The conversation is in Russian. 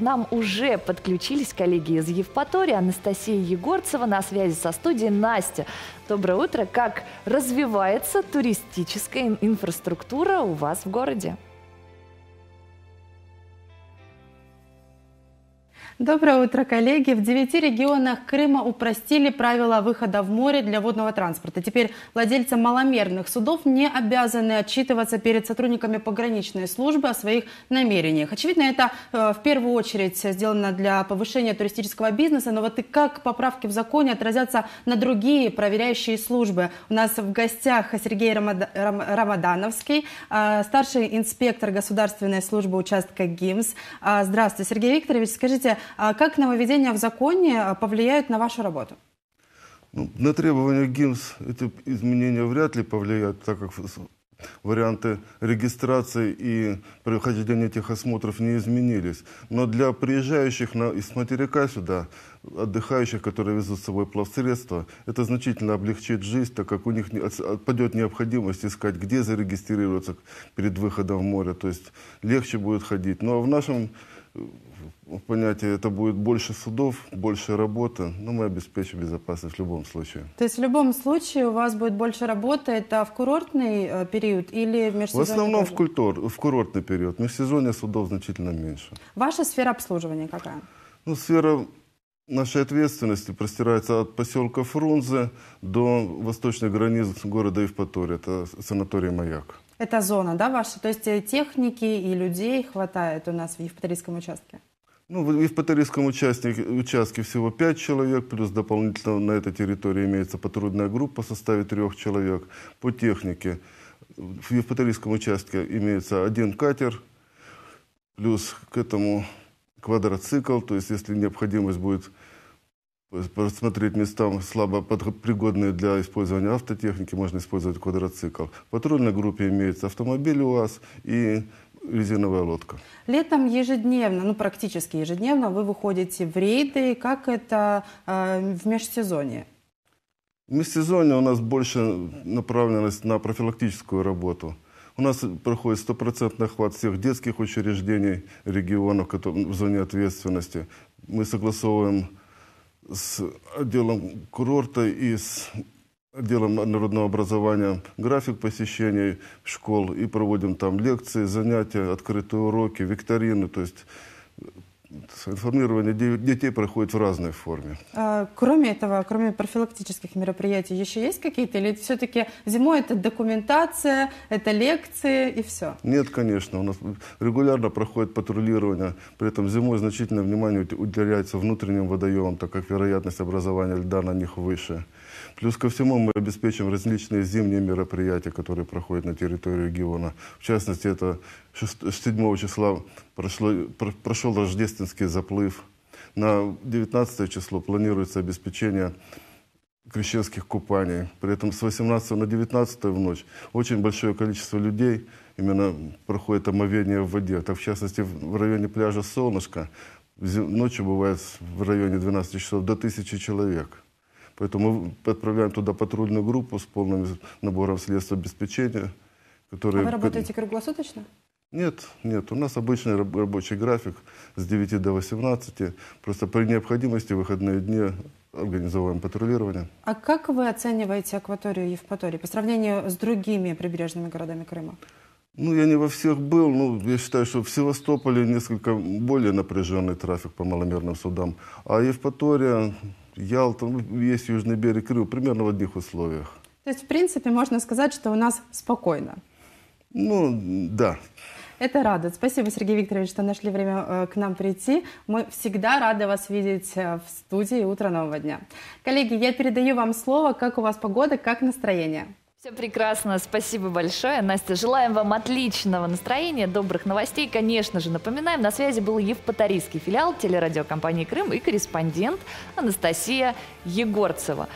нам уже подключились коллеги из Евпатории. Анастасия Егорцева на связи со студией. Настя, доброе утро. Как развивается туристическая инфраструктура у вас в городе? Доброе утро, коллеги. В девяти регионах Крыма упростили правила выхода в море для водного транспорта. Теперь владельцы маломерных судов не обязаны отчитываться перед сотрудниками пограничной службы о своих намерениях. Очевидно, это э, в первую очередь сделано для повышения туристического бизнеса, но вот и как поправки в законе отразятся на другие проверяющие службы. У нас в гостях Сергей Рамадановский, э, старший инспектор государственной службы участка ГИМС. Э, здравствуйте, Сергей Викторович. Скажите, как нововведения в законе а, повлияют на вашу работу? Ну, на требования ГИМС эти изменения вряд ли повлияют, так как варианты регистрации и прохождения этих осмотров не изменились. Но для приезжающих на, из материка сюда, отдыхающих, которые везут с собой плавсредства, это значительно облегчит жизнь, так как у них отпадет необходимость искать, где зарегистрироваться перед выходом в море. То есть легче будет ходить. Но в нашем понятие это будет больше судов, больше работы, но мы обеспечим безопасность в любом случае. То есть в любом случае у вас будет больше работы, это в курортный э, период или в межсезонье? В основном в, культур, в курортный период. В межсезонье судов значительно меньше. Ваша сфера обслуживания какая? Ну, сфера нашей ответственности простирается от поселка Фрунзе до восточной границы города Евпатория. Это санаторий «Маяк». Это зона, да, ваша? То есть э, техники и людей хватает у нас в Евпаторийском участке? Ну, в Евпаторийском участке, участке всего 5 человек, плюс дополнительно на этой территории имеется патрульная группа в составе трех человек. По технике в Евпаторийском участке имеется один катер, плюс к этому квадроцикл, то есть если необходимость будет посмотреть места слабо пригодные для использования автотехники, можно использовать квадроцикл. В патрульной группе имеется автомобиль УАЗ и резиновая лодка. Летом ежедневно, ну практически ежедневно вы выходите в рейды. Как это э, в межсезонье? В межсезонье у нас больше направленность на профилактическую работу. У нас проходит стопроцентный охват всех детских учреждений регионов в зоне ответственности. Мы согласовываем с отделом курорта и с делаем народного образования график посещений школ и проводим там лекции, занятия, открытые уроки, викторины. То есть информирование детей проходит в разной форме. А, кроме этого, кроме профилактических мероприятий, еще есть какие-то? Или все-таки зимой это документация, это лекции и все? Нет, конечно. У нас регулярно проходит патрулирование. При этом зимой значительное внимание уделяется внутренним водоемам, так как вероятность образования льда на них выше. Плюс ко всему мы обеспечим различные зимние мероприятия, которые проходят на территории региона. В частности, это 6, 7 числа прошло, прошел рождественский заплыв. На 19 число планируется обеспечение крещенских купаний. При этом с 18 на 19 в ночь очень большое количество людей именно проходит омовение в воде. Так, в частности, в районе пляжа Солнышко ночью бывает в районе 12 часов до 1000 человек. Поэтому мы отправляем туда патрульную группу с полным набором средств обеспечения. Которые... А вы работаете круглосуточно? Нет, нет. У нас обычный рабочий график с 9 до 18. Просто при необходимости выходные дни организовываем патрулирование. А как вы оцениваете акваторию Евпатории по сравнению с другими прибрежными городами Крыма? Ну, я не во всех был. Ну, я считаю, что в Севастополе несколько более напряженный трафик по маломерным судам. А Евпатория Ялта, есть Южный берег Крыма, примерно в одних условиях. То есть, в принципе, можно сказать, что у нас спокойно? Ну, да. Это радует. Спасибо, Сергей Викторович, что нашли время э, к нам прийти. Мы всегда рады вас видеть э, в студии «Утро нового дня». Коллеги, я передаю вам слово. Как у вас погода, как настроение? Все прекрасно, спасибо большое. Настя, желаем вам отличного настроения, добрых новостей. Конечно же, напоминаем, на связи был Евпаторийский филиал телерадиокомпании «Крым» и корреспондент Анастасия Егорцева.